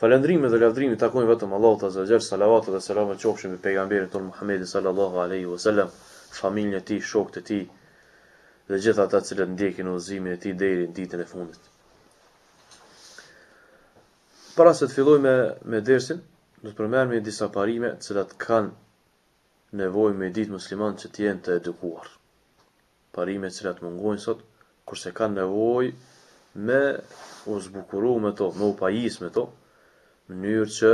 Falëndrimi dhe lavdrimi takojnë vetëm Allahut azza wa xhall, salavatet dhe selamet qofshin mbi pejgamberin tonë Muhammedin sallallahu alejhi wa sellem, familjen e tij, shokët e tij dhe gjithë ata të cilët ndjekin udhëzimin e tij deri në ditën e fundit. Para se të fillojmë me, me dersin, do të përmendim disa parime të cilat kanë nevojë me ditë muslimanët që të jenë të edukuar. parime të cilat mungojnë sot, kurse kanë nevojë me u zbukuru me to, me u pajisë me to, në mënyrë që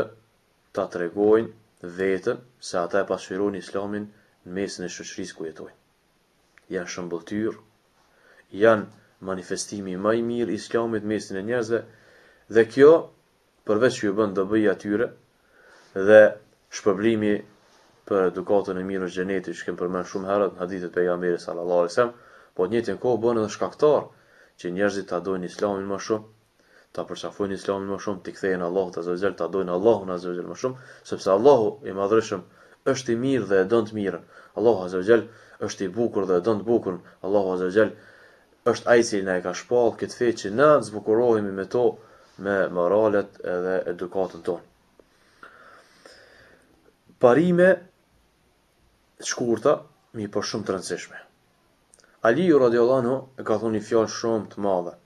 ta tregojnë veten se ata e pasqyrojnë Islamin në mesin e shoqërisë ku jetojnë. Janë shëmbëlltyrë, janë manifestimi më i mirë i Islamit në mesin e njerëzve dhe kjo përveç që ju bën dobi atyre dhe shpërblimi për edukatën e mirë është xheneti që kemi përmend shumë herë në hadithet pejgamberit sallallahu alajhi wasallam, po në njëjtën kohë bëhen edhe shkaktar që njerëzit ta dojnë islamin më shumë, ta përqafojnë islamin më shumë, t'i kthehen Allahut azza wa jall, ta dojnë Allahun azza wa jall më shumë, sepse Allahu i madhërishëm është i mirë dhe e don të mirën. Allahu azza wa jall është i bukur dhe e don të bukurën. Allahu azza wa jall Është ai i cili na e ka shpallë këtë fe që na të zbukurohemi me to me moralet edhe edukatën tonë. Parime të shkurta, mirëpo shumë të rëndësishme. Aliu radiallahu anhu e ka thonë një fjalë shumë të madhe.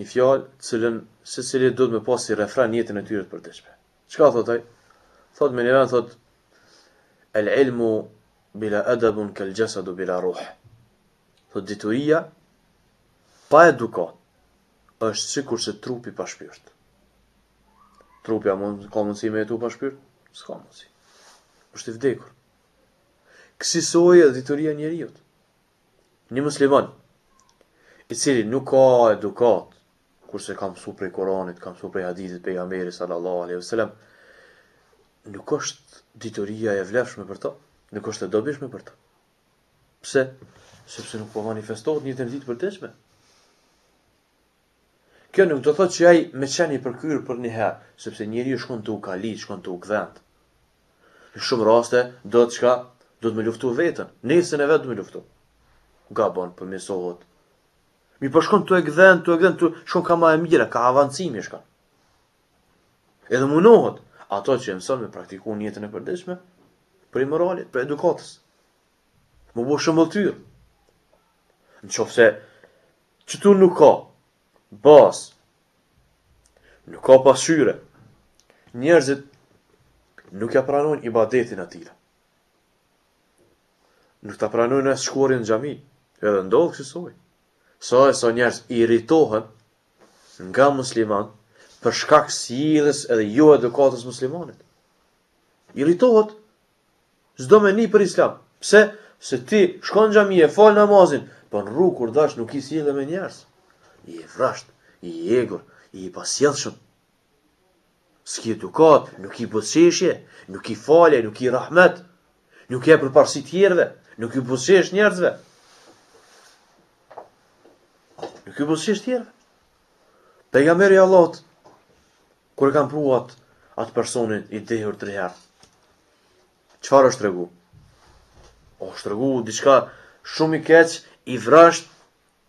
Një fjalë, të cilën secili duhet me pasë si refren në jetën e tyre të përditshme. Çka thotë ai? Thotë me një vend thotë El ilmu bila adabun kal jasadu bila ruh. Thotë dituria pa edukatë është sikurse trupi pa shpirt. Trupi a mund, ka mundësi me jetu pa shpirt? S'ka mundësi. është i vdekur. Kësisoj edhe dituria e njeriut. Një musliman i cili nuk ka edukatë, kurse ka mësu prej Koranit, ka mësu prej hadithit pejgamberit sallallahu alaihi wasallam, nuk është dituria e vlefshme për to, nuk është e dobishme për to. Pse? Sepse nuk po manifestohet në jetën e tij të përditshme. Kjo nuk do thotë që ai me qenë i përkryer për një herë, sepse njeriu shkon tu u kalit, shkon tu u gdhend. Në shumë raste duhet çka, duhet me luftu veten, nefsin e vet duhet me luftu. Gabon, përmirësohet. Mirëpo shkon tu u gdhend, tu u gdhend, tu, shkon ka ma e mira, ka avancimi shkon. Edhe munohet ato që mëson me praktiku në jetën e përditshme, prej moralit, prej edukatës. Me u bë shëmbëlltyrë. Në qoftë se Qëtu nuk ka bazë, nuk ka pasqyrë, njerëzit nuk ja pranojnë ibadetin atyre. Nuk ta pranojnë as shkuarjen në xhami, edhe ndodh kësisoj. Sa e sa njerëz irritohen nga muslimani për shkak sjelljes edhe jo edukatës muslimanit. Irritohet S'do me ni për islam. Pse? Se ti shkon n'xhami e fal namazin, po në rrugë kur dalsh nuk ki sjellje me njerëz. I vrasht, i egur, i pasjellshëm. S'ki edukatë, nuk ki buzëqeshje, nuk ki falje, nuk ki rahmet, nuk i jep përparsi tjerve, nuk i buzëqesh njerëzve. Nuk i buzëqesh tjerve. Pejgamberi alejhi selatu, Kur e kanë pru atë personin e dehur tri herë? Qysh është tregu? O, është tregu diçka shumë i keq, i vrasht,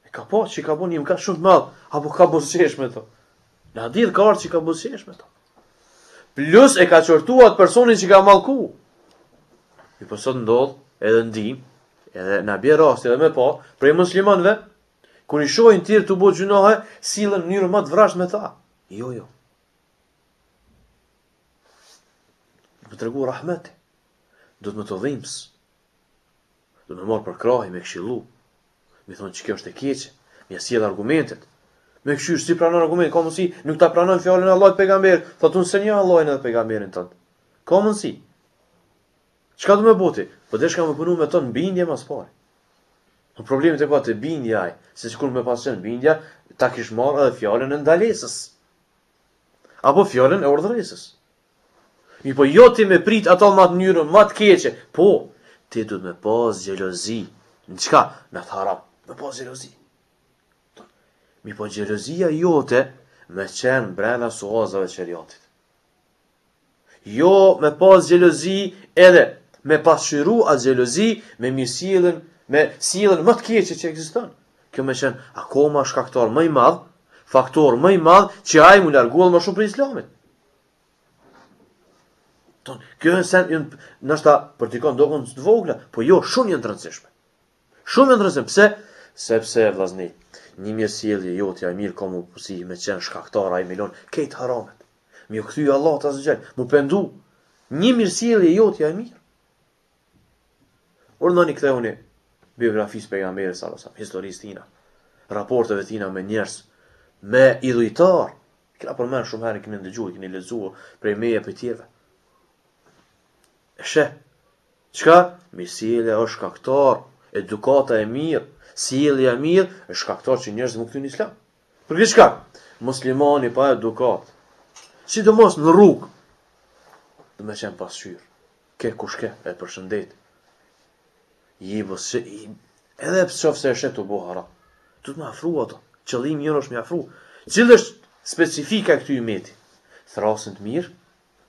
e ka pa që ai ka bo një mëkat shumë të madh, apo ka buzëqesh me to. Në hadith ka ardh që ai ka buzëqesh me to. Plus e ka qortu atë personin që e ka mallku. E pra sot po ndodh edhe ndin, edhe na bje rasti edhe me pa, prej muslimanve, kur i shojnë tjerë tu bo gjynahe, sillen në mënyrën më të vrasht me ta. Jo, jo. Duhet me tregu rahmetin. Duhet me t'u dhimbs. Duhet me marr për krahi, me këshilu. Me i thonë që kjo është e keqe. Me ia sjell argumentet. Me kqyr, s'i pranon argumentet, ka mundësi, nuk ta pranon fjalën e Allahit e Pejgamberit. Thotë unë s'e njoh Allahin edhe Pejgamberin tënd. Ka mundësi. Çka do me bo ti? Po duhesh ka me punu me to në bindje ma s'pari. Po problemin e ka te bindja ai, se sikur me pas qenë bindja, ta kish marrë edhe fjalën e ndalesës. Apo fjalën e urdhëresës. Mirëpo jo ti me prit ato n'mënyrën, ma të keqe. Po, ti duhet me pas xhelozi. Në çka? Në atë haram. Me pas xhelozi. Mirëpo xhelozia jote me qenë brena suazave sheriatit. Jo me pas xhelozi edhe me pasqyru atë xhelozi me sjelljen, me sjelljen më të keqe që ekziston. Kjo me qen akoma shkaktor më i madh, faktor më i madh që ai mu larguar më shumë prej Islamit. Dmth, këto sene janë ndoshta për dikon doken të vogla, po jo shumë janë të rëndësishme. Shumë janë të rëndësishme, pse? Sepse vllazni, një mirësjellje jotja e mirë ka mundësi me qen shkaktor ai me i lon këto haramet. M'iu kthy Allahut azze ve xhel. M'u pendu. Një mirësjellje e jotja e mirë. Por nëse i kthehuni biografisë Pejgamberit alejhi selam, historisë tina, raporteve tina me njerëz, me idhujtarë. Kena përmend shumë herë, keni ndëgju, keni lexu, prej meje prej tjerve. E sheh, çka? Mirësjellja është shkaktar, edukata e mirë, sjellja e mirë, është shkaktar që njerëzit m'u kthy në islam. Për qit shkak, muslimani pa edukat, sidomos në rrugë, do me qenë pasqyrë. Ke kush ke, e përshëndet. I vës që i... Edhe pësë qofë se e shetë tu bo haram. Duhet me afru ato. Qëllimi jonë është me afru. Cila është specifika e këtij umeti? Thrrasin në të mirë,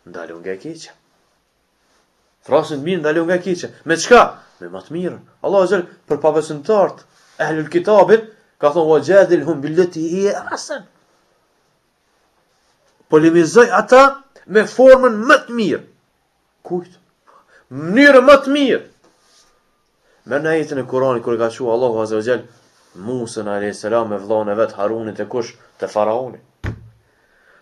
ndalojnë nga e keqja. Thrrasin t'mirë, ndalojnë nga keqja. Me çka? Me ma të mirë. Allahu xhel për pabesimtarët, ehlul kitabin, ka thonë wa jadilhum billati hiya ahsan. Polemizoj ata me formën ma të mirë. Kujt? Me mënyrë ma të mirë. Merrni ajetin e Kur'anit kur e ka çu Allahu Azza wa Jall Musan alejhi selam me vllan e vet Harunin te kush? Te faraoni.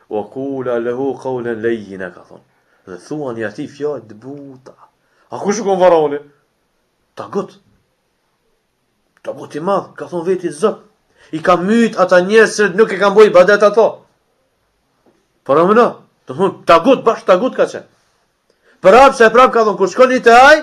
Wa qula lahu qawlan layyina ka thon. Dhe thuani atij fjalë të buta. A kush u kon faraoni? Tagut. Tagut i madh, ka thon veti Zot. I ka myt ata njerëz që nuk e kanë bo ibadet ato. Por ama, domethonë tagut bash tagut ka qenë. Prapë se prapë ka thon kur shkoni te ai,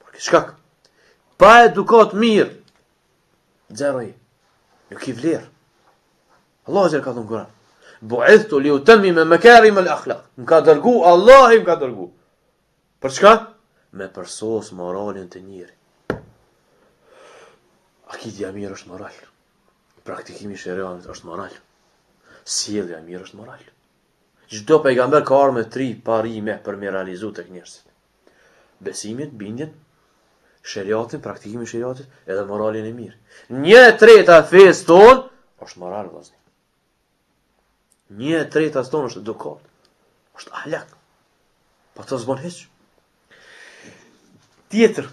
Por këtë shkak, pa edukat mirë, zero, nuk i vlen. Allahu xh.sh. ka thënë në Kuran. Buithtu li utemmime mekarimel akhlak. Më ka dërgu, Allahi më ka dërgu. Për çka? Me përsos moralin te njeri. Akidja mirë është moral. Praktikimi sheriatit është moral. Sjellja mirë është moral. Çdo pejgamber ka ardh me tri parime për me realizu tek njerëzit. Besimin, bindjen, sheriatin, praktikimi i sheriatit, edhe moralin e mirë. Një e treta e fesë tonë, është moral, vllazni. Një e treta e tonë është edukat, është ahlak. Pa to s'bon hiç. Tjetër,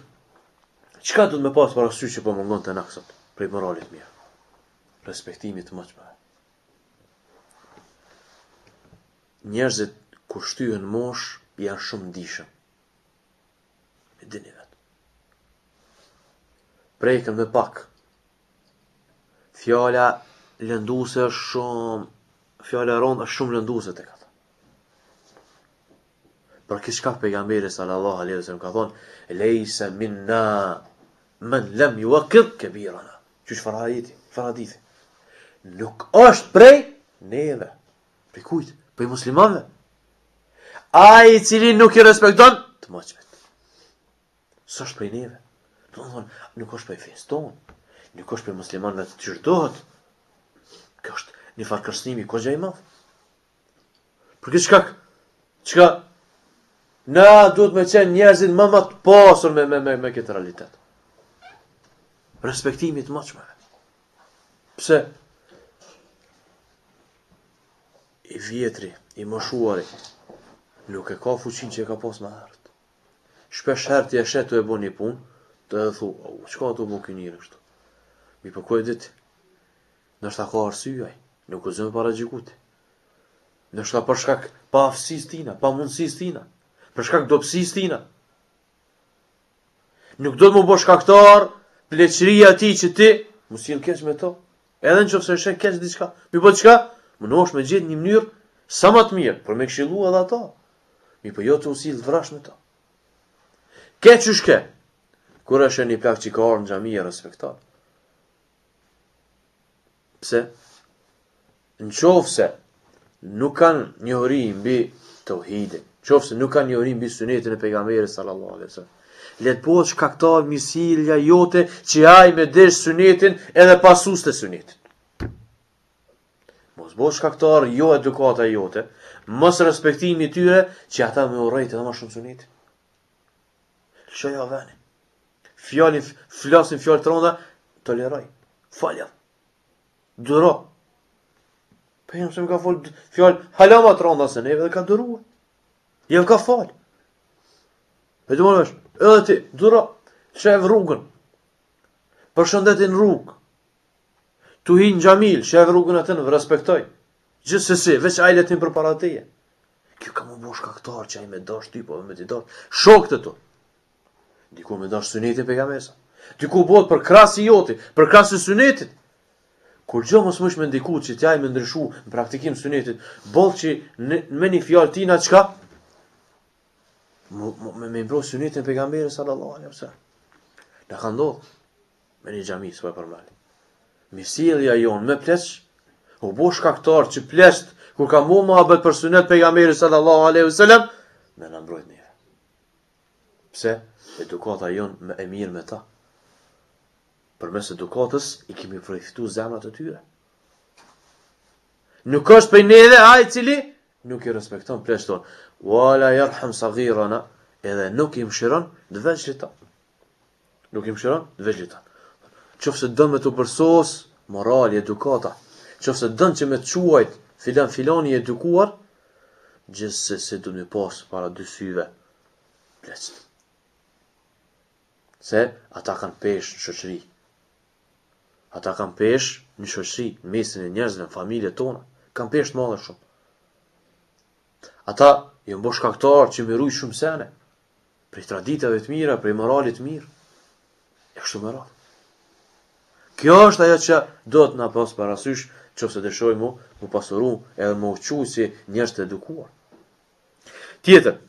çka duhet me pasë parasysh që po mungon te na sot, prej moralit mirë, respektimi i të madhit. Njerëzit kur shtyhen në moshë janë shumë të ndjeshëm. E dini vetë. Preken me pak. Fjala lënduse është shumë, fjala e rëndë është shumë lënduse tek ata. Për këtë shkak pejgamberi sallallahu alaihi wasallam ka thonë, "Lejsa minna man lam yuwaqqir kabirana." Kqyr çfarë ajeti, çfarë hadithi? Nuk është prej neve. Prej kujt? Prej muslimanëve. Ai i cili nuk i respekton të moçmit. S'është prej neve. Do të thotë, nuk është prej fesë tonë. Nuk është prej muslimanëve qysh duhet. Kjo është një farë kërcënimi goxha i madh. Për këtë shkak, çka, na duhet me qenë njerëzit ma ma të pasur me, me, me, me këtë realitet. Respektimi i të moçmëve. Pse? I vjetri, i moshuari, nuk e ka fuqinë që e ka pas ma herët. Shpeshherë ti e sheh tu e bo një punë, edhe thu, o, çka tu bo ky njeri kështu? Mirëpo ku e di ti, ndoshta ka arsye ai, nuk guxon me paragjyku ti. Ndoshta për shkak paaftësisë tina, pamundësisë tina, për shkak dobësisë tina. Nuk duhet m'u bo shkaktar pleqëria e tij që ti m'u sjell keq me to. Edhe në qoftë se e sheh keq diçka. Mirëpo çka? Munohesh me gjet një mënyrë sa më të mirë, për me këshillu edhe ato. Mirëpo jo tu u sjell vrazhdë me to. Keq që shke, kur e sheh një plak që ka ardh në xhami e respekton. Pse? Në qoftë se nuk kanë njohuri mbi teuhidin, qoftë se nuk kanë njohuri mbi sunetin e pejgamberit sallallahu alaihi sallam, le t'bo shkaktar mirësjellja jote që ai me e dash sunetin edhe pasusit e sunetit. Mos t'bo shkaktar jo edukata jote, mosrespektimi i tyre që ata me urrejt edhe ma shumë sunetin. Lëshoja venin. Fjalin, flasin fjalë të rënda, toleroje. Falja. Duro. Pejgamberit i kanë fol fjalë, hala ma të rënda se neve dhe ka duru. Jau ka fal. E të mërësh, edhe ti, duro, shef rrugën. Përshëndete n'rrugë. Tu hi n'xhami, lësho rrugën atë në respektoj. Gjithsesi, veç ai le t'hin përpara teje. Kjo ka m'u bo shkaktar që ai me t'dash ty, po me t'i dash shokët tu. Dikur me dash sunetin e pejgamberit. Dikur bëhet përkrahësi joti, përkrahësi i sunetit. Kurgjë mos mujsh me ndiku që ai me ndryshu në praktikim sunetit, boll që në, me një fjalë tina çka, me e mbro sunetin e pejgamberit, sallallahu alaihi wasallam. Na ka ndodh, Me një xhami s'po e përmend. Mirësjellja jonë me pleq u bo shkaktar që pleqt kur ka muhabet për sunet pejgamberit sallallahu alaihi wasallam me na mbrojt neve. Pse? Edukata jonë e mirë me ta. Përmes edukatës i kemi përfitu zemrat e tyre. Nuk është prej neve ai i cili nuk i respekton pleqt tonë. Wala yarham saghirana edhe nuk i mëshiron të vegjlit tonë. Nuk i mëshiron veç gjitha. Qoftë se don me t'u përsosë, morali, edukata, qoftë se don që me të quajt, filan, filani i edukuar, gjithsesi duhet me pasë para dy syve, pleqët. Se ata kanë peshë në shoqëri. Ata kanë peshë në shoqëri, në mesin e njerëzve, në familjet tona. Kanë peshë të madhe shumë. Ata janë bo shkaktarë që me i rujt shumë sene. prej traditave të mira, prej moralit të mirë, e kështu me radhë. Kjo është ajo që duhet me pas parasysh qoftë se dëshirojmë mu, mu pasuru edhe m'u çu si njerëz të edukuar. Tjetër,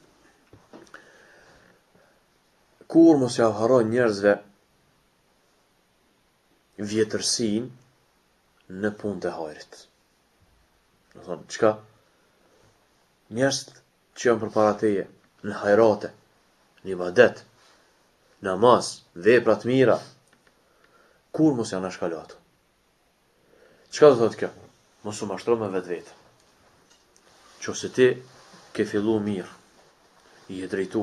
kurrë mos ja harro njerëzve vjetërsinë në punë të hajrit. Domethënë, çka? Njerëzit që janë përpara teje, në hajrate, në ibadet, namaz, vepra të mira, kurrë mos i anashkalo ata. Çka do të thotë kjo? Mos u mashtro me vetveten. Qoftë se ti ke fillu mirë, je drejtu,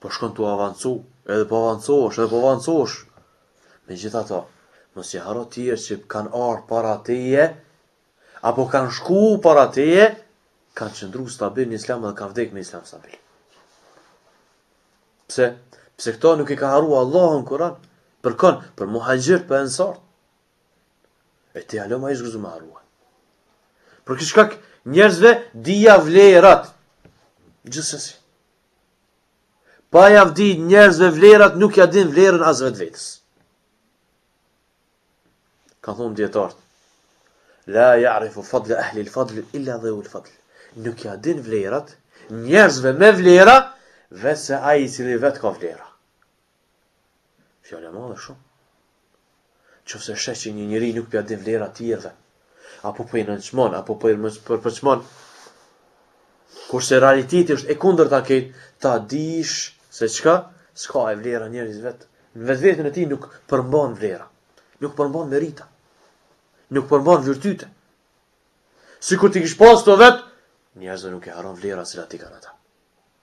po shkon tu avancu, edhe po avancon, edhe po avancon. Megjithatë, mos i harro tjerët që kanë ardhë para teje, Apo kanë shku para teje, kanë qëndru stabil në islam dhe kanë vdek në islam stabil. Pse? Pse këta nuk i ka harru Allahu në Kur'an? Për kënd, për muhaxhirët, për ensarët. E ti hala ma i shkujdesur me harru. Për këtë shkak njerëzve, dija vlerat. Gjithsesi. Pa ja dit njerëzve vlerat, nuk ja din vlerën as vetvetes. Kanë thënë dijetarët, La ja'rifu fadle ahli l'fadle illa dhevu l'fadle. Nuk ja din vlerat, njerëzve me vlera, veç se ai i cili vetë ka vlera. Fjalë e madhe shumë. Qoftë se sheh që një njeri nuk p'ja din vlerat tjerëve, Apo po i nënçmon, apo po i përçmon. Kurse realiteti është e kundërta krejt, ta dish se çka, s'ka vlera ai njeri vetë. Në vetveten e tij nuk përmban vlera, nuk përmban merita, nuk përmban virtyte. Sikur t'i kish pas këto vetë, njerëzve nuk i harron vlerat cilat i kanë ata.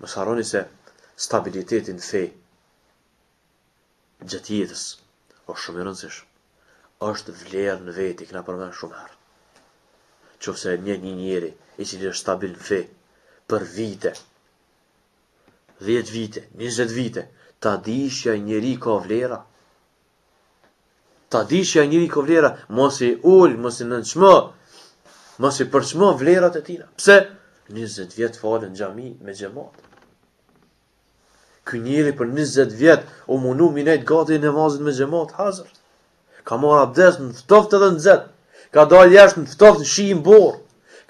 Mos harroni se stabiliteti në fe gjatë jetës është shumë i rëndësishëm. Është vlerë në veti, e kena përmend shumë herë. Qoftë se një një njeri i cili është stabil në fe për vite, 10 vite, 20 vite, ta dish që ai njeri ka vlera, Ta dish a njeri ka vlera, mos i ul, mos i nënçmo, mos i përçmo vlerat e tina. Pse? 20 vjet falën n'xhami me xhemat. Ky njeri për 20 vjet u munu me nejt gati e namazit me xhemat hazër. Ka marrë abdes në ftoft edhe në nxet. Ka dalë jashtë në ftoft në shi, në borë.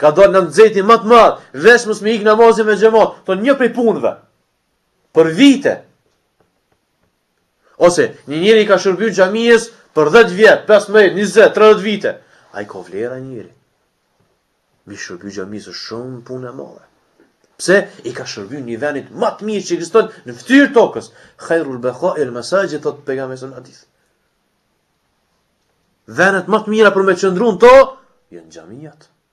Ka dalë në nxehti ma të madh, veç mos me ik namazi me xhemat, thotë një prej punëve. Për vite. Ose, një njeri i ka shërbyer xhamisë për 10 vjet, 15, 20, 30 vite. Ai ka vlera njeri. Me i shërby xhamisë është shumë punë e madhe. Pse? I ka shërby një venit ma të mirë që ekziston në fytyrë tokës. Khairul beqa el masajid, thotë pejgamberi në hadith. Venet ma të mira për me qëndru në to, janë xhamiat.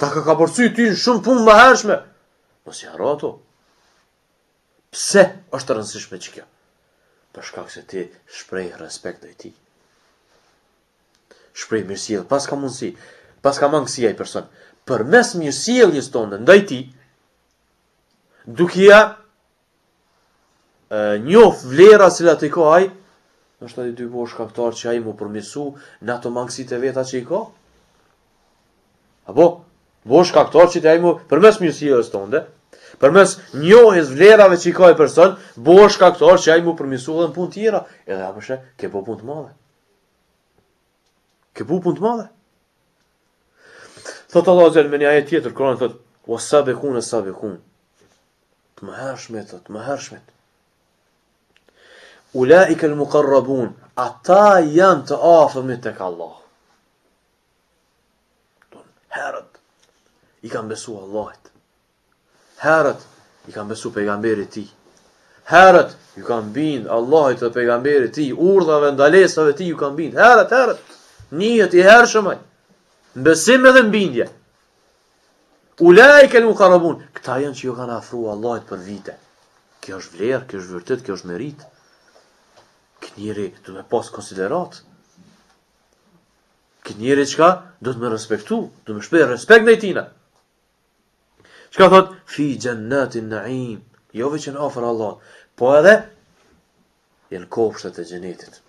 Ta ka kapërcy ty në shumë punë ma hershme. Mos i harro ato. Pse është e rëndësishme që kjo? Për shkak se ti shpreh respekt ndaj tij. Shpreh mirësjellje, p.sh. ka mundësi, p.sh. ka mangësi ai person. Përmes mirësjelljes tone ndaj tij, duke ia njoftë vlerat të cilat i ka ai, është a e di bohesh shkaktar që ai mu përmisu në ato mangësit e veta që i ka. Apo, bohesh shkaktar që ai mu përmes mirësjelljes tonde, përmes njohjes së vlerave që i ka ai person, bohesh shkaktar që ai mu përmisu dhe në punë tjera, edhe a po sheh, ke bo punë të madhe. Ke bo punë të madhe. Thotë Allahu Xhele, në një ajet tjetër, Kuran, thotë, ues-sabikune es-sabikun, Të mëhershmit, të mëhershmit. Ulaika al-muqarrabun, ata janë të afërmit tek Allah. Don herët i kanë besu Allahit. Herët i kanë besu pejgamberit tij. Herët ju kanë bind Allahit dhe pejgamberit tij, urdhave, ndalesave tij ju kanë bind. Herët, herët, njeri i hershëm ai. Në besim edhe në bindje. Ulaike el mukarrabun. Këta janë që ju kanë afru Allahit për vite. Kjo është vlerë, kjo është virtyt, kjo është meritë. Këtë njeri duhet me pas konsideratë. Këtë njeri çka duhet me respektu, duhet me shpreh respekt ndaj tina. Çka thotë, fi xhennatin naim, jo veç që janë afër Allahut, po edhe, janë në kopshtet e xhenetit,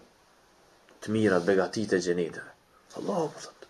të mirat, begatitë e xheneteve. Allahu po thotë.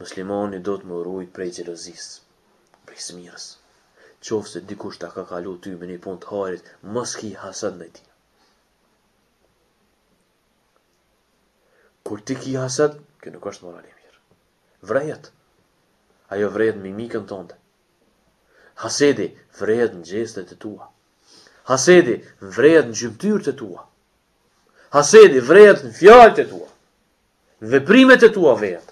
Muslimani duhet mu rujt prej xhelozisë, prej smirës. Qofse dikush ta ka kalu ty me një punë të hajrit, mos ki hased ndaj tij. Kur ti ki hased, kjo nuk është moral i mirë. Vrejet. Ajo vrejet në mimikën tënde. Hasedi vrejet në gjestet e tua. Hasedi vrejet në gjymtyrët e tua. Hasedi vrejet në fjalët e tua. Veprimet e tua vrejet.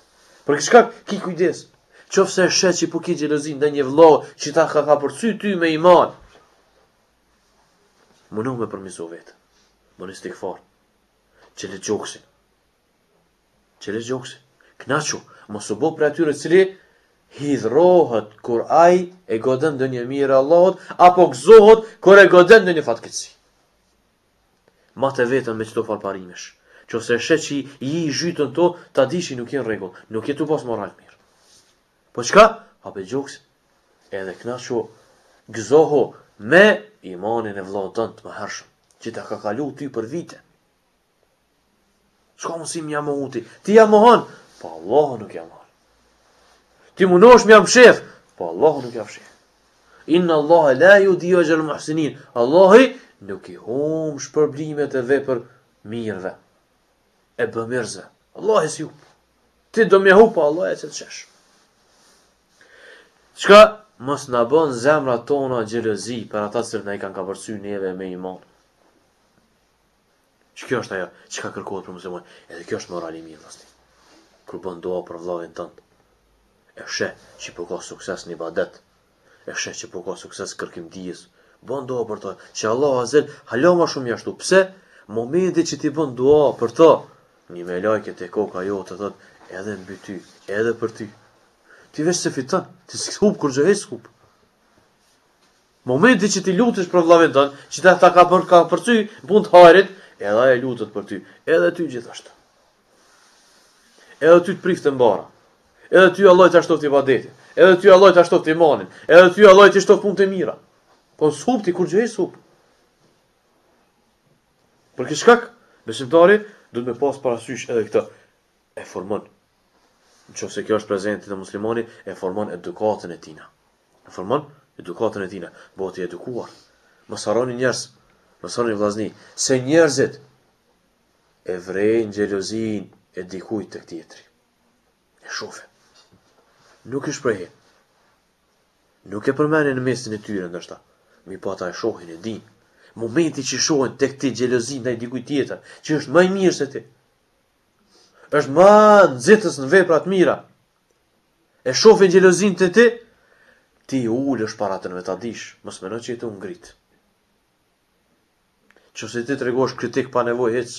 Për këtë shkak ki kujdes. Qoftë se sheh që po ki xhelozi ndaj një vëllau që ta ka kapërcy ty me iman. Mundo me përmisu veten. Bon istigfar. Çele gjoksin. Çele gjoksin. Knaqu, mos u bo prej atyre i cili hidhrohet kur ai e godën ndonjë mirë e Allahut apo gëzohet kur e godën ndonjë fatkeqësi. Mate veten me qëto far parimesh. Qofse e sheh që je i zhytun n'to, ta dish që nuk je në rregull. Nuk je tu pas moral të mirë. Po çka? Hape gjoks. Edhe knaqu, gëzohu me imanin e vllait tënd të mëhershëm. Që ta ka kalu ty për vite. S'ka mundësi me ja mohu ti. Ti ja mohon. Po Allahu nuk ja mohon. Ti munesh me ja mshef. Po Allahu nuk ja mshef. Inna Allahe la judiu exhrel muhsinin. Allahu nuk i hum shpërblimet e vepërmirëve. E bëmirësve. Allah e si ju. Ti do me hup, po Allah e që të qesh. Çka mos na bon zemra tona xhelozi për ata të cilët na kanë kapërcy neve me iman. Qe kjo është ajo çka kërkohet prej muslimanit. Edhe kjo është moral i mirë, vësti. Kur bën dua për vllavin tënd, e sheh që po ka sukses në ibadet, e sheh që po ka sukses n'kërkim t'dijes, bën dua për të, që Allahu azze ve xhel hala ma shumë ja shtu, pse? Momenti që ti bën dua për të, një melaike te koka jote thotë, edhe mbi ty, edhe për ty. Ti veç se fiton, ti s'hup, kurgjë s'hup. Momenti që ti lutesh për vllavin tënd, që ta ka bërë kapërcy, punë të hajrit, edhe ai lutet për ty, edhe ty gjithashtu. Edhe ty të priftë mbara. Edhe ty Allahu ta shtoftë ibadetin. Edhe ty Allahu ta shtoftë imanin. Edhe ty Allahu t'i shtoftë punët e mira. Po s'hup ti, kurgjë s'hup. Për këtë shkak, besimtari duhet me pas parasysh edhe këtë e formon Në qoftë se kjo është prezent te muslimani, e formon edukatën e tij. E formon edukatën e tij. Bëhet i edukuar. Mos harroni njerëz, mos harroni vllazni, se njerëzit e vrejnë xhelozinë e dikujt te tjetri. E shofin. Nuk e shprehin. Nuk e përmenin në mesin e tyre, ndoshta. Mirëpo ata e shohin e dinë. Momenti që shohin te ti xhelozi ndaj dikujt tjetër, që është ma i mirë se ti. është më nxitës në vepra të mira. E shofin xhelozinë te ti, ti ulesh para tyneve ta dish, mos meno që të ngrit. Qofse ti tregon kritik pa nevoj hiç,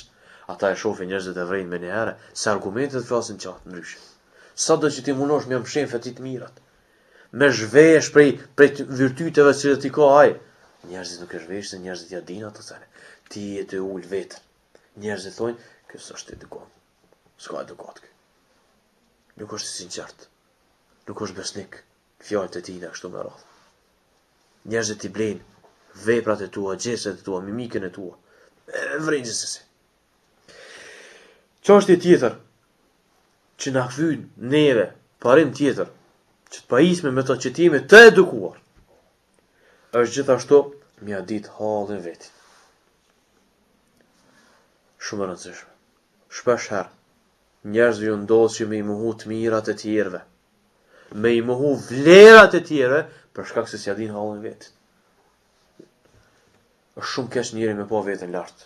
ata e shofin njerëzit e vrejnë menjëherë, se argumentet flasin qartë ndryshe. Sado që ti munosh me ia mshef ti t'mirat, me zhvesh prej, prej virtyteve që i ka ai, njerëzit nuk e zhvesh se njerëzit ja dinë ato. Ti e ul veten, Njerëzit thonë, ky s'është i edukuar. S'ka edukatë ky. Nuk është i sinqert. Nuk është besnik. Fjalët e tina kështu me radhë. Njerëzit t'i vrejnë veprat e tua, gjestet e tua, mimikën e tua. Vrejnë gjithsesi. Çka është një tjetër që na vyn neve parim tjetër që të pajisemi me të që t'jemi të edukuar. është gjithashtu me ja ditë hallin vetit. Shumë e rëndësishme. Shpesh herë, njerëzve ju ndodhë që me i mohu të mirat e tjerve, me i mohu vlerat e tjerve, për shkak se s'ja din hallin vetit. është shumë keq njeri me pa veten lartë.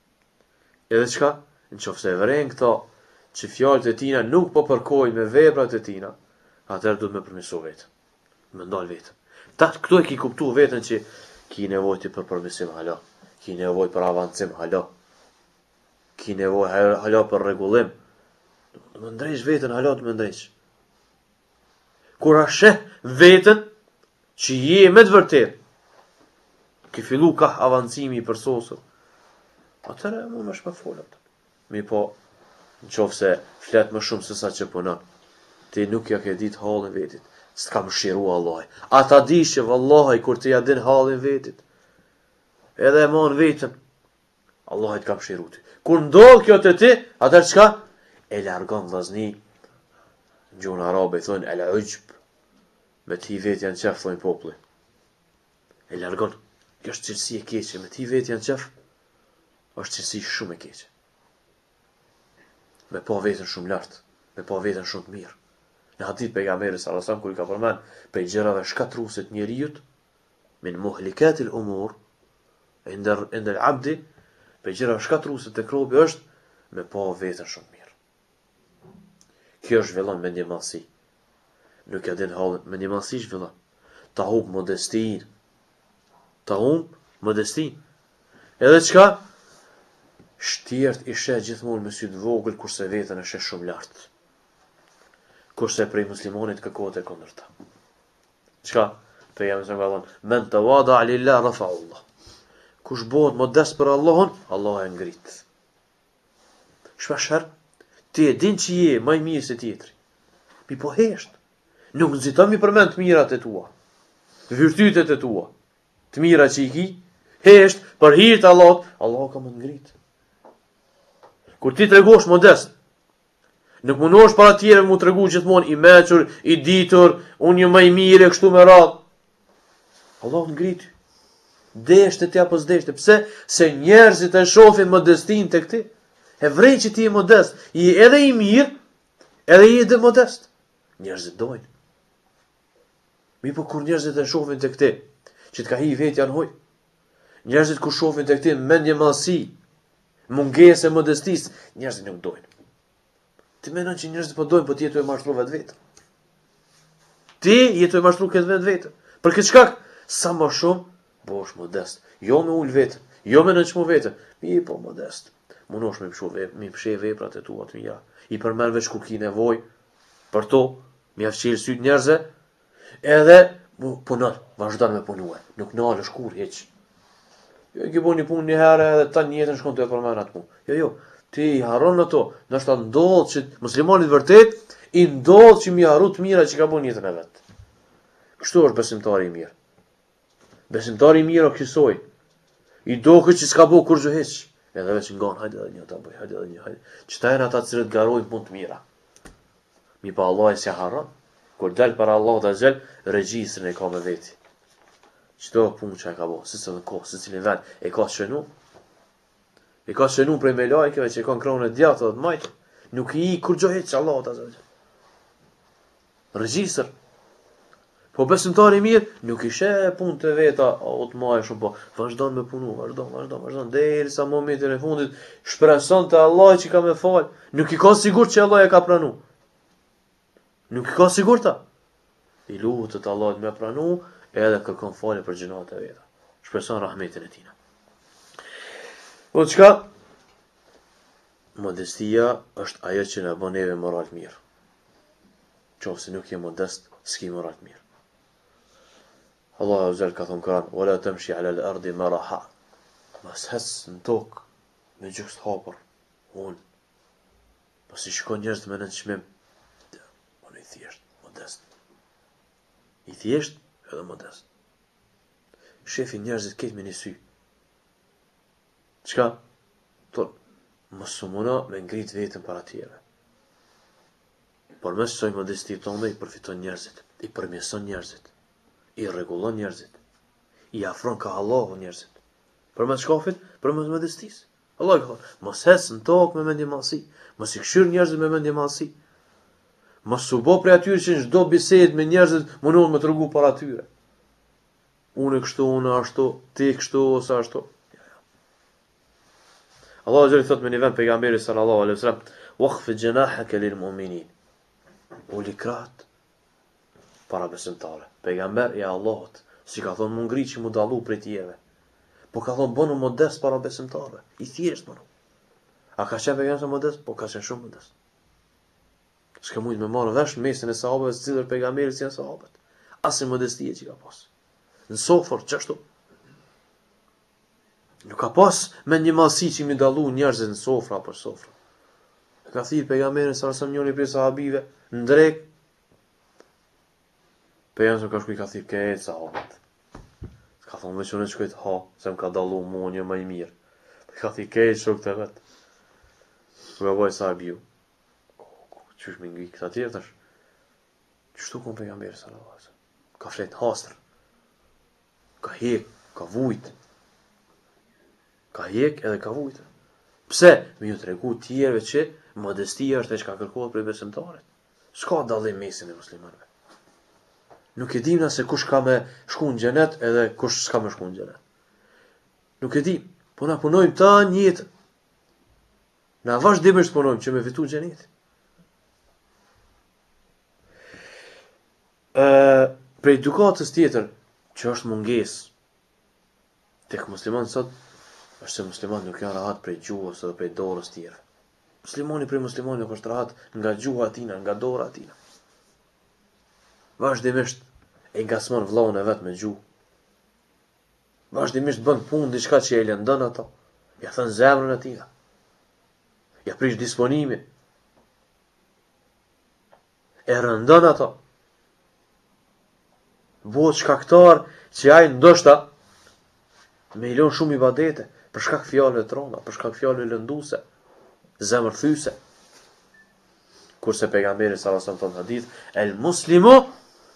Edhe çka? Në qoftë se e vëren këta që fjalët e tina nuk po përkojnë me veprat e tina, atëherë duhet me përmisu veten. Me ndalë veten. Tash këtu e ki kuptu veten që ki nevoj ti për përmisim hala. Ki nevoj për avancim hala. Ki nevoj hala për rregullim. Duhet me ndreq veten hala duhet me ndreq. Kur e sheh veten që je me të vërtetë, ke fillu ka avancimi i përsosur, atëherë mund edhe me folë. Mirëpo, në qoftë se flet më shumë se sa që punon, ti nuk ja ke ditë hallin vetit, s'të ka mëshiru Allahi. Ta dish që vallahi kur ti ja din hallin vetit, edhe e man veten, Allahu të ka mëshiru ti. Kur ndodh kjo te ti, atëherë çka? E largon, vllazni. N'gjuhën arabe i thonë el uxhb. Me t'hi vetja n'qef, thonë populli. E largon. Kjo është cilësi e keqe, me t'hi vetja n'qef. është cilësi shumë e keqe. Me pa veten shumë lart, me pa veten shumë të mirë. Në hadith pejgamberi sallallahu alajhi wasallam kur i ka përmend prej gjërave shkatrruese të njeriut, Min muhlikati l'umur, indel abdi, prej gjërave shkatërruese tek robi është me pa veten shumë mirë. Kjo është vëlla mendjemadhësi. Nuk ja din hallin, mendjemadhësi është vëlla. Ta humb modestinë. Ta humb modestinë. Edhe çka t'tjertë i sheh gjithmonë me sy të vogël kurse veten e sheh shumë lart. Kurse prej muslimanit kërkohet e kundërta. Çka? Për jam zënë vallon. Men tevada'a lillah rafa Allah. Kush bëhet modest për Allahun, Allah e ngrit. Shpeshherë, ti e din që je ma i mirë se tjetri. Mirëpo hesht. Nuk nxiton m'i përmend të mirat e tua. Virtytet e tua. Të mirat që i ki. Hesht, për hir të Allahut, Allahu ka me t'ngrit. Kur ti tregohesh modest, Nuk mundohesh para tjerëve m'u tregu gjithmonë i meçur, i ditur, unë jam ma i mirë e kështu me radhë. Allahu t'ngrit. Deshte ti apo s'deshte? Pse? Se njerëzit e shohin modestinë tek ti. E vrejnë që ti je modest, edhe i mirë, edhe je edhe modest. Njerëzit t'dojnë. Mirëpo kur njerëzit e shohin tek ti, që të ka hi vetja në qejf. Njerëzit kur shohin tek ti mendjemadhësi, Mungesë e modestisë, njerëzit nuk t'dojnë. Ti mendon që njerëzit po t'dojnë, po ti je tu e mashtru vetveten. Ti je tu e mashtru këtë vetveten. Për këtë shkak, sa më shumë, bohesh modest. Jo me e ul veten, jo me nënçmu veten, mirëpo modest. Munohesh me mshef veten, m'i mshef veprat e tua të mira. I përmen veç kur ki nevojë, për to, me jau çel sytë njerëzve, Edhe punon, vazhdon me punue. Nuk nalesh kurrë hiç. Jo, ki bo një punë një herë edhe tan jetën shkon tu e përmen atë punë. Jo, jo, ti i harron ato. Ndoshta ndodh që muslimanit t'vërtetë, i ndodh që m'i harru të mira që ka bo në jetën e vet. Kështu është besimtari i mirë. Besimtari i mirë o kësoj, i doket që s'ka bo kurgjo hiç, edhe veç ngan hajde edhe një ta bëj, hajde dhe një hajde, që të jetë nga ata të cilët garojnë në punë të mira. Mirëpo Allahu s'e harron, kur del para Allahut xhele, regjistrin e ka me veti. Çdo punë që e ka bo, n'cilën kohë, n'cilin vend, e ka shënu, I ka shënu prej melaikeve që i ka në krahun e djathtë dhe të majtë, nuk i ik kurgjo hiç Allahut azze. Regjistër. Po besën tari mirë, nuk i sheh punët e veta, o t'ma shumë po, vazhdon me punu, vazhdon, vazhdon, vazhdon, derisa momentin e fundit, shpreson te Allahu që ka me falë, nuk e ka sigurt që Allahu e ka pranu. Nuk i ka sigurt ato. I lutet Allahut me pranu, edhe kërkon falje për gjynahet e veta. Shpreson rahmetin e tina. Po të çka? Modestia është ajo që na bën neve me moral të mirë. Qoftë se nuk je modest, s'ki moral të mirë. Allahu azze ka thonë n'Kuran, Ve la temshi alel ardi meraha. Mos hec në tokë, me gjoks hapur, unë. Pa i shiku njerëzit me nënçmim? Të, unë i thjesht, modest. I thjesht edhe modest. Shihi njerëzit krejt me një sy. Çka? Thot, mos u muno me ngrit vetën para tjerve. Përmes kësaj modestie tonde i përfiton njerëzit, i përmirëson njerëzit, i rregullon njerëzit, i afron ka Allahu njerëzit. Përmes çkafit? Përmes modestisë. Allahu i ka thënë, mos ec në tokë me mendjemadhësi, mos i kqyr njerëzit me mendjemadhësi. Mos u bë prej atyre që në çdo bisedë me njerëzit mundohen me tregu para tyre. Unë kështu, unë ashtu, ti kështu ose ashtu. Jo, jo. Allahu i thotë me një vend pejgamberit sallallahu alaihi wasallam, "Wakhfid janahaka lil mu'minin." Uli krat para besimtarëve. Pejgamber i Allahut, s'i ka thonë mu ngri që mu dalu prej tjerve. Po ka thonë bënu modest para besimtarëve. I thjesht bënu. A ka qenë pejgamberi modest? Po ka qenë shumë modest. S'ke mujtë me marrë vesh n'mesin e sahabëve se cili pejgamberi, cilët sahabët. Asi modestie që ka pasë. Në sofër, qashtu, Nuk ka pas mendjemadhësi që me i dallu njerëzit në sofra prej sofre. E ka thirr pejgamberin sa nësëm njëri prej sahabëve, në drekë, pejgamberi ka shku i ka thirr edhe sahabët. S'ka thonë, veç unë shkoj t'ha, se më ka dallu mua, jom më i mirë. Po i ka thirr edhe shokët e vet. S'e ka bo sahabiu. Qysh me ngri këta tjerë tash? Qështu o kon pejgamberi sa në Ka fjet n'hasër. Ka hjek, ka vujt. Ka hjek edhe ka vujt. Pse? Me ju tregu tjerve që modestia është ajo çka kërkohet prej besimtarit. S'ka dallim n'mesin e muslimanve. Nuk e dim na se kush ka me shku në gjenet edhe kush s'ka me shku në gjenet. Nuk e dim. Po na punojmë t'njëjtën. Na vazhdimisht punojmë që me fitu gjenetin. E, prej edukatës tjetër, që është mungesë tek muslimanët sot, është se muslimanët nuk janë rahat prej gjuhës dhe prej dorës s'tjerve. Muslimoni prej muslimonit nuk është rahat nga gjuha e tina, nga dora e tina. Vazhdimisht e ngacmon vllaun e vet me gjuhë. Vazhdimisht bën punë diçka që e lëndon atë. Ia then zemrën e tina. Ia prish disponimin. E rëndon ato. Bëhet shkaktar që ai ndoshta me i lën shumë ibadete për shkak fjalëve t'rona, për shkak fjalëve lënduse, zemërthyse. Kurse pejgamberi sallallahu alajhi wasallam thot hadith, el muslimu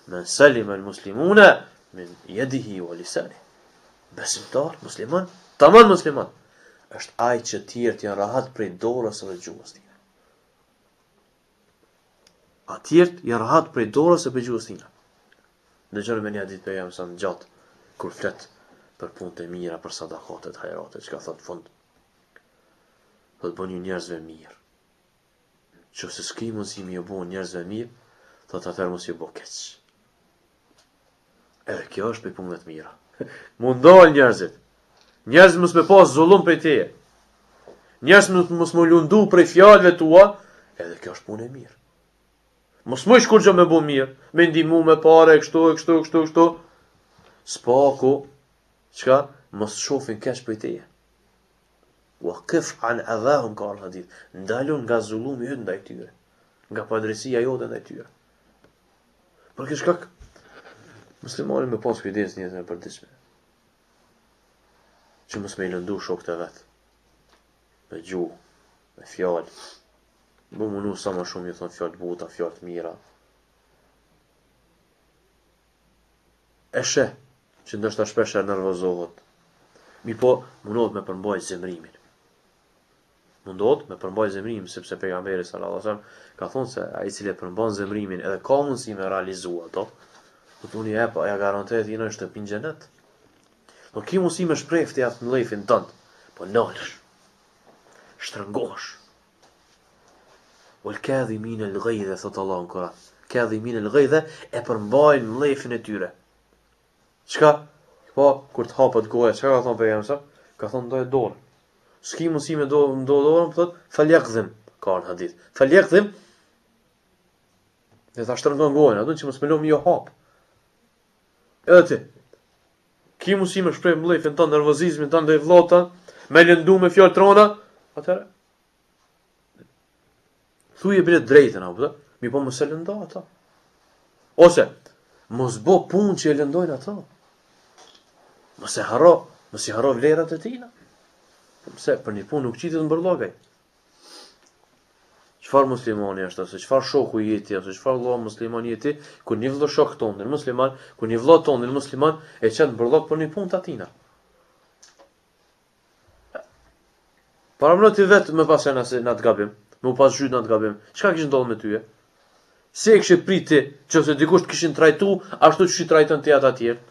men salim el muslimuna min yadihi wa lisani. Besimtar musliman, tamam musliman, është ai që të tjerët janë rahat prej dorës dhe gjuhës së tij. T'tjert janë rahat prej dorës e prej gjuhës tina. Dëgjoni me një hadith pejgamberi sa t'gjatë, kur flet për punët e mira, për sadakatet, hajratet, që ka thënë n'fund. Thotë bëni ju njerëzve mirë. Qoftë se s'ki mundësi me ju bo njerëzve mirë, thotë atëherë mos ju bo keq. Edhe kjo është prej punëve të mira. Me u ndal njerëzit. Njerëzit mos me pasë zullum prej teje. Njerëzit mos me u lëndu prej fjalëve tua, edhe kjo është punë e mirë. Mos mujsh kurgjo me bu mirë, me ndimu me pare, e kështu, e kështu, e kështu, e kështu. S'paku, çka, mos shofin keq prej teje. Wa kuf an adhahum, ka ardh hadith. Ndalun nga zullumi jot ndaj tyre. Nga padrejtësia jote ndaj tyre. Për këtë shkak muslimani me pas kujdes në jetën e përditshme. Që mos me i lëndu shokët e vet. Me gjuhë, me fjalë. Me u munu sa më shumë me ju thon fjalë t'buta, fjalë të mira. E sheh, që ndoshta shpesh e nervozohet. Mirëpo, mundohet me përmbajt zemrimin. Mundohet me përmbajt zemërimin sepse Pejgamberi sallallahu alejhi ve sellem ka thonë se ai i cili e përmban zemërimin edhe ka mundësi me realizu ato, thotë unë i jep, ja garantoj atij një shtëpi në xhenet. Do ki mundësi me shpreh ti atë mllefin tënd, po nalesh. Shtrëngohesh. Uel kadhimin el ghaidhe thot Allahu në Kur'an. Kadhimin el ghaidhe e përmbajnë mllefin e tyre. Çka? Po, kur të hapet goja, çka ka thonë pejgamberi sa? Ka thonë nnoje dorën. S'ki mundësi me nnu dorën, thotë, falyakzim, ka në hadith. Falyakzim. Le ta shtrëngon gojën, atë që mos me lon m'ju hap. Edhe ti. Ki mundësi me shpreh mllefin ton, nervozizmin ton ndaj vllaut, me lëndu me fjalë t'rona, atëherë Thuje ti t' drejtën, apo dhe? Mirëpo mos e lëndo ato. Ose, mos bo pun që e lëndojnë ato. Mos i harro, mos i harro vlerat e tina. Mos e, për një pun nuk qitet në bërllog ai. Çfar muslimani është, ose çfar shoku je ti, ose çfar vlla musliman je ti, kur një vlla shok tëndin musliman, kur një vlla tëndin musliman, e qet n'bërllog për një pun të atina. Paramendo ti vetë me pasë qenë në atë gabim, me u pasë gjetë në atë gabim, çka kish ndodhë me ty? Si e kishe pritë ti, që se dikush të kish trajtu, ashtu qysh i trajton ti ata tjerët?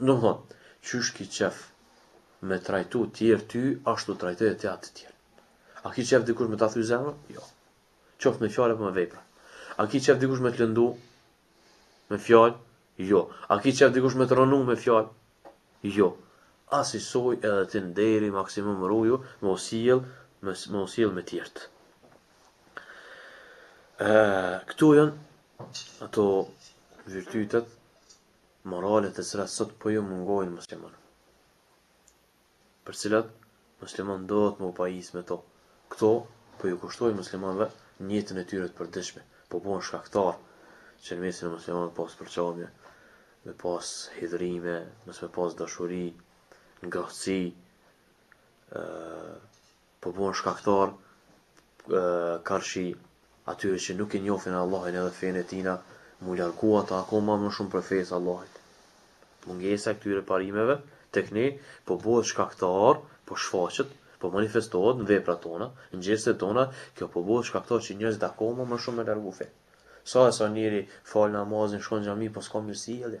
Domethënë, qysh ki qef me t'trajtu tjerët ty, ashtu trajtoji edhe ti ata tjerët. A ki qef dikush me ta thy zemrën? Jo. Qoftë me fjalë apo me vepra. A ki qef dikush me të lëndu? Me fjalë? Jo. A ki qef dikush me të rëndu me fjalë? Jo. Asisoj edhe ti deri maksimum ruju me u sjell me me u sjell me tjerët. Këto janë ato virtytet morale të cilat sot po ju mungojnë muslimanëve. për të cilat muslimani duhet me u pajisë me to. Këto po ju kushtojnë muslimanëve në jetën e tyre të përditshme, po bëhen shkaktarë që në mesin e muslimanëve me pas përçarje, me pas hidhërime, mos me pas dashuri, ngrohtësi, ë po bëhen shkaktarë karshi atyre që nuk e njohin Allahin edhe fenë e tina, m'u largu ata akoma më shumë prej fesë Allahit. Mungesa e këtyre parimeve tek ne po bëhet shkaktar, po shfaqet, po manifestohet në veprat tona, në gjeste tona, kjo po bëhet shkaktar që njerëzit akoma më shumë m'u largu fesë. Sa e sa njeri fal namazin, shkon n'xhami, po s'ka mirësjellje.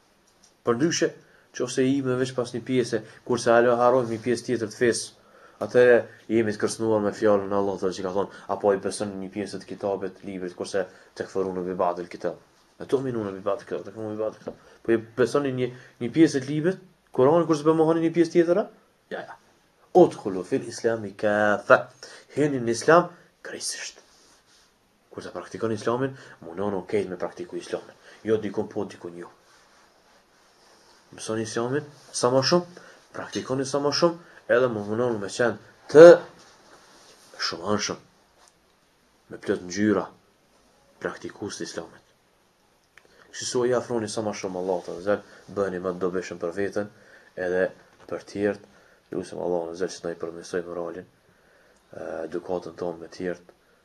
Përndryshe, nëse jemi veç pas një pjese, kurse e harrojmë një pjesë tjetër të fesë, atëherë jemi të kërcënuar me fjalën e Allahut xhalla që ka thënë, A po i besoni në një pjesë të Kitabit, Librit, kurse tekfurune bi ba'dil kitab. Efetu'minune bi ba'dil kitab, tekfurune bi ba'dil kitab. Po ju besoni një një pjesë të Librit, Kur'anit, kurse po mohoni një pjesë tjetër? Ja, ja. Udkhulu fil islami kaffe. Hini në islam krejtësisht. Kur ta praktikon islamin, munohu krejt me praktiku islamin. Jo dikun po, dikun jo. Mësoni islamin, sa më shumë, praktikoni sa më shumë, edhe munonu me qenë të shumanshëm, me plot ngjyra, praktikues të islamit. Kështu që iu afroni sa më shumë Allahut azze, bëheni më të dobishëm për veten edhe për tjerët. Lusim Allahun azze që të na i përmirësojë moralin, edukatën tonë me tjerët.